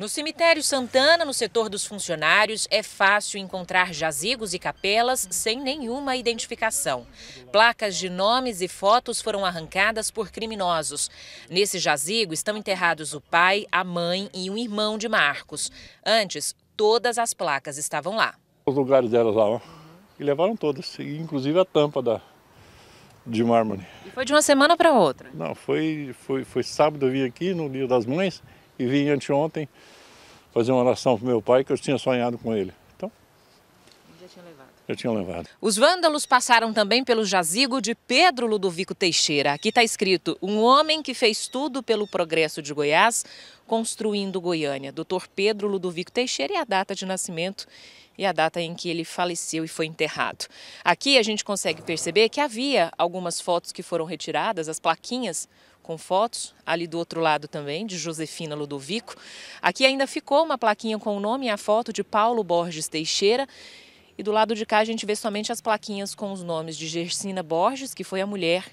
No cemitério Santana, no setor dos funcionários, é fácil encontrar jazigos e capelas sem nenhuma identificação. Placas de nomes e fotos foram arrancadas por criminosos. Nesse jazigo estão enterrados o pai, a mãe e um irmão de Marcos. Antes, todas as placas estavam lá. Os lugares delas lá, ó. E levaram todas, inclusive a tampa da, de mármore. E foi de uma semana para outra? Não, foi, foi, foi sábado, eu vim aqui no Dia das Mães e vim anteontem fazer uma oração para meu pai que eu tinha sonhado com ele. Então, já tinha levado. Já tinha levado. Os vândalos passaram também pelo jazigo de Pedro Ludovico Teixeira. Aqui está escrito: um homem que fez tudo pelo progresso de Goiás, construindo Goiânia. Doutor Pedro Ludovico Teixeira e a data de nascimento e a data em que ele faleceu e foi enterrado. Aqui a gente consegue perceber que havia algumas fotos que foram retiradas, as plaquinhas com fotos, ali do outro lado também, de Josefina Ludovico. Aqui ainda ficou uma plaquinha com o nome e a foto de Paulo Borges Teixeira. E do lado de cá a gente vê somente as plaquinhas com os nomes de Gersina Borges, que foi a mulher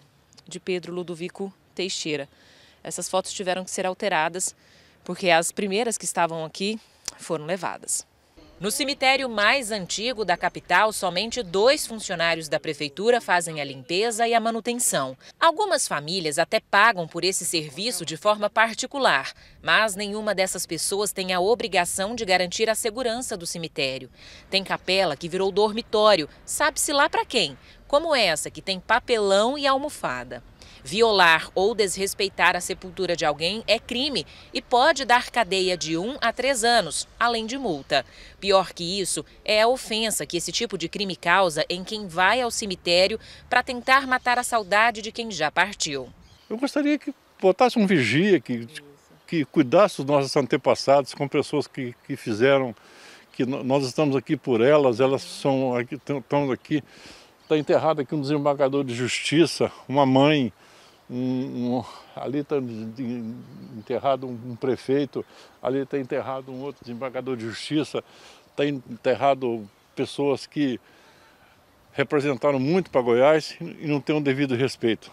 de Pedro Ludovico Teixeira. Essas fotos tiveram que ser alteradas porque as primeiras que estavam aqui foram levadas. No cemitério mais antigo da capital, somente dois funcionários da prefeitura fazem a limpeza e a manutenção. Algumas famílias até pagam por esse serviço de forma particular, mas nenhuma dessas pessoas tem a obrigação de garantir a segurança do cemitério. Tem capela que virou dormitório, sabe-se lá para quem, como essa que tem papelão e almofada. Violar ou desrespeitar a sepultura de alguém é crime e pode dar cadeia de um a três anos, além de multa. Pior que isso é a ofensa que esse tipo de crime causa em quem vai ao cemitério para tentar matar a saudade de quem já partiu. Eu gostaria que botasse um vigia, que, que cuidasse dos nossos antepassados com pessoas que, que fizeram, que nós estamos aqui por elas, elas são aqui, estão aqui. Está enterrado aqui um desembargador de justiça, uma mãe, um, um, ali está enterrado um, um, prefeito, ali está enterrado um outro desembargador de justiça, está enterrado pessoas que representaram muito para Goiás e não têm um devido respeito.